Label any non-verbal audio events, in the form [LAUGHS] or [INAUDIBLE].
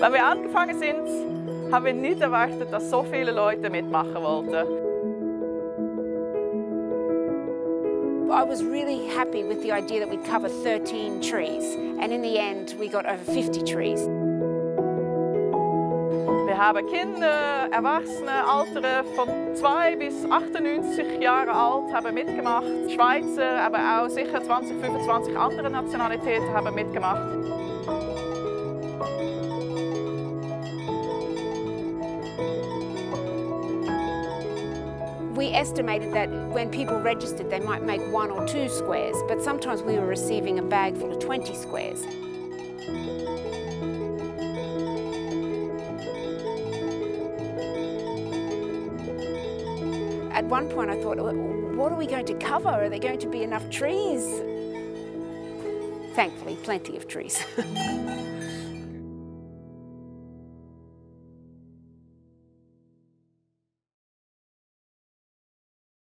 Wenn wir angefangen sind, haben wir nicht erwartet, dass so viele Leute mitmachen wollten. I was really happy with the idea that we'd cover 13 trees, and in the end, we got over 50 trees. Wir haben Kinder, Erwachsene, Altere von 2 bis 98 Jahre alt haben mitgemacht. Schweizer, aber auch sicher 20, 25 andere Nationalitäten haben mitgemacht. We estimated that when people registered, they might make one or two squares, but sometimes we were receiving a bag full of 20 squares. At one point I thought, what are we going to cover? Are there going to be enough trees? Thankfully, plenty of trees. [LAUGHS]